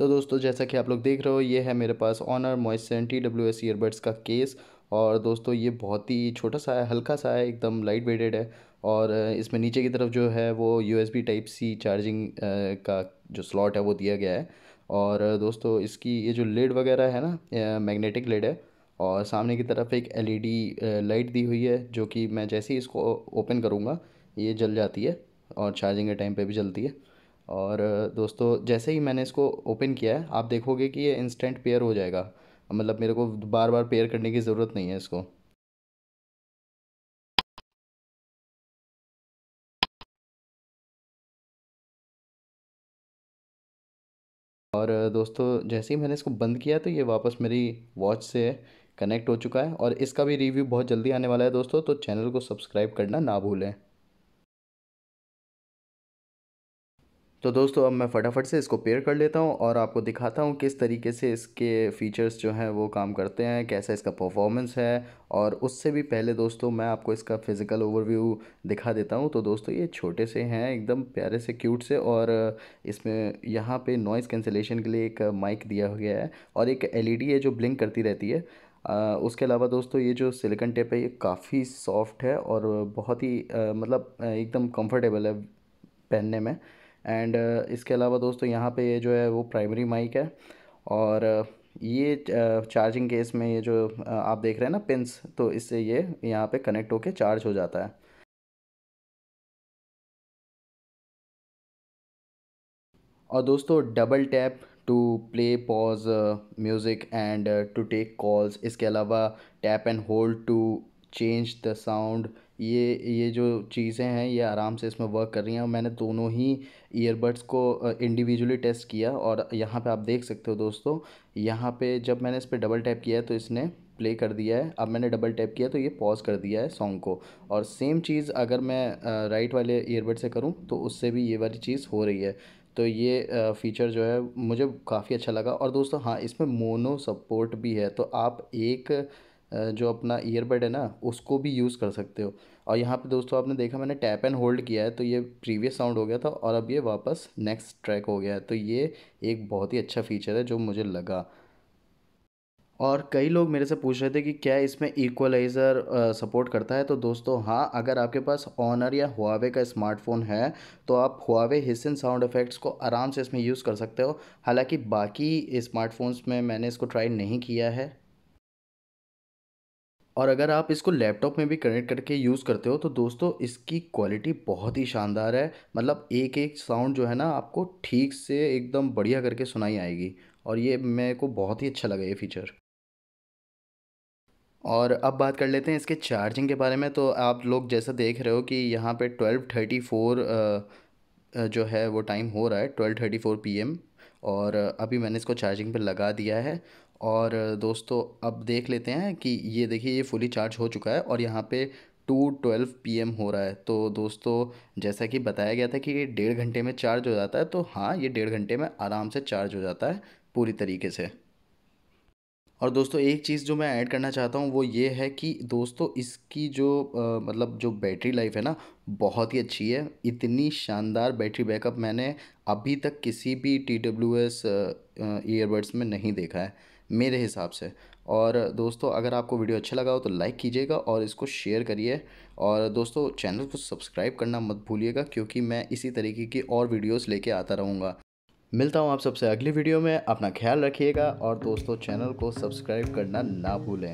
तो दोस्तों, जैसा कि आप लोग देख रहे हो, ये है मेरे पास Honor Moecen T W S earbuds का केस और दोस्तों, ये बहुत ही छोटा सा है, हल्का सा है, एकदम लाइट वेटेड है और इसमें नीचे की तरफ़ जो है, वो U S B type C charging का जो स्लॉट है, वो दिया गया है और दोस्तों, इसकी ये जो लेड वगैरह है ना मैग्नेटिक लेड है और सामने की तरफ़ एक एलईडी लाइट दी हुई है, जो कि मैं जैसे ही इसको ओपन करूँगा, ये जल जाती है और चार्जिंग के टाइम पे भी जलती है। और दोस्तों, जैसे ही मैंने इसको ओपन किया है, आप देखोगे कि ये इंस्टेंट पेयर हो जाएगा। मतलब मेरे को बार बार पेयर करने की ज़रूरत नहीं है इसको। और दोस्तों, जैसे ही मैंने इसको बंद किया तो ये वापस मेरी वॉच से कनेक्ट हो चुका है। और इसका भी रिव्यू बहुत जल्दी आने वाला है दोस्तों तो चैनल को सब्सक्राइब करना ना भूलें। तो दोस्तों अब मैं फटाफट से इसको पेयर कर लेता हूँ और आपको दिखाता हूँ किस तरीके से इसके फ़ीचर्स जो हैं वो काम करते हैं कैसा इसका परफॉर्मेंस है और उससे भी पहले दोस्तों मैं आपको इसका फ़िज़िकल ओवरव्यू दिखा देता हूँ। तो दोस्तों ये छोटे से हैं एकदम प्यारे से क्यूट से और इसमें यहाँ पे नॉइज़ कैंसिलेशन के लिए एक माइक दिया गया है और एक एलईडी है जो ब्लिंक करती रहती है। आ, उसके अलावा दोस्तों ये जो सिलिकन टेप है ये काफ़ी सॉफ्ट है और बहुत ही आ, मतलब एकदम कंफर्टेबल है पहनने में। एंड uh, इसके अलावा दोस्तों यहाँ पे ये जो है वो प्राइमरी माइक है और uh, ये चार्जिंग uh, केस में ये जो आप देख रहे हैं ना पिंस तो इससे ये यहाँ पे कनेक्ट होके चार्ज हो जाता है। और दोस्तों double tap to play pause music and to take calls इसके अलावा tap and hold to change the sound ये ये जो चीज़ें हैं, ये आराम से इसमें वर्क कर रही हैं और मैंने दोनों ही ईयरबड्स को इंडिविजुअली टेस्ट किया और यहाँ पे आप देख सकते हो दोस्तों, यहाँ पे जब मैंने इस पर डबल टैप किया है तो इसने प्ले कर दिया है। अब मैंने डबल टैप किया तो ये पॉज कर दिया है सॉन्ग को और सेम चीज़ अगर मैं राइट वाले ईयरबड से करूँ तो उससे भी ये वाली चीज़ हो रही है। तो ये फ़ीचर जो है मुझे काफ़ी अच्छा लगा और दोस्तों हाँ इसमें मोनो सपोर्ट भी है। तो आप एक जो अपना ईयरबड है ना, उसको भी यूज़ कर सकते हो। और यहाँ पे दोस्तों आपने देखा, मैंने टैप एंड होल्ड किया है तो ये प्रीवियस साउंड हो गया था और अब ये वापस नेक्स्ट ट्रैक हो गया है। तो ये एक बहुत ही अच्छा फीचर है जो मुझे लगा। और कई लोग मेरे से पूछ रहे थे कि क्या इसमें इक्वलाइज़र सपोर्ट करता है? तो दोस्तों हाँ अगर आपके पास ऑनर या हुआवे का स्मार्टफ़ोन है तो आप हुआवे हिसन साउंड इफ़ेक्ट्स को आराम से इसमें यूज़ कर सकते हो। हालाँकि बाकी स्मार्टफोन्स में मैंने इसको ट्राई नहीं किया है। और अगर आप इसको लैपटॉप में भी कनेक्ट करके यूज़ करते हो तो दोस्तों इसकी क्वालिटी बहुत ही शानदार है। मतलब एक एक साउंड जो है ना, आपको ठीक से एकदम बढ़िया करके सुनाई आएगी। और ये मेरे को बहुत ही अच्छा लगा ये फ़ीचर। और अब बात कर लेते हैं इसके चार्जिंग के बारे में। तो आप लोग जैसा देख रहे हो कि यहाँ पे ट्वेल्व थर्टी फोर जो है वो टाइम हो रहा है, twelve thirty four P M. और अभी मैंने इसको चार्जिंग पे लगा दिया है। और दोस्तों अब देख लेते हैं कि ये देखिए ये फुली चार्ज हो चुका है और यहाँ पे टू ट्वेल्व पी हो रहा है। तो दोस्तों जैसा कि बताया गया था कि ये डेढ़ घंटे में चार्ज हो जाता है तो हाँ ये डेढ़ घंटे में आराम से चार्ज हो जाता है पूरी तरीके से। और दोस्तों एक चीज़ जो मैं ऐड करना चाहता हूँ वो ये है कि दोस्तों इसकी जो आ, मतलब जो बैटरी लाइफ है ना बहुत ही अच्छी है। इतनी शानदार बैटरी बैकअप मैंने अभी तक किसी भी टी डब्ल्यू एस ईयरबड्स में नहीं देखा है। मेरे हिसाब से। और दोस्तों, अगर आपको वीडियो अच्छा लगा हो तो लाइक कीजिएगा और इसको शेयर करिए। और दोस्तों, चैनल को सब्सक्राइब करना मत भूलिएगा क्योंकि मैं इसी तरीके की और वीडियोस लेके आता रहूँगा। मिलता हूँ आप सबसे अगली वीडियो में। अपना ख्याल रखिएगा और दोस्तों, चैनल को सब्सक्राइब करना ना भूलें।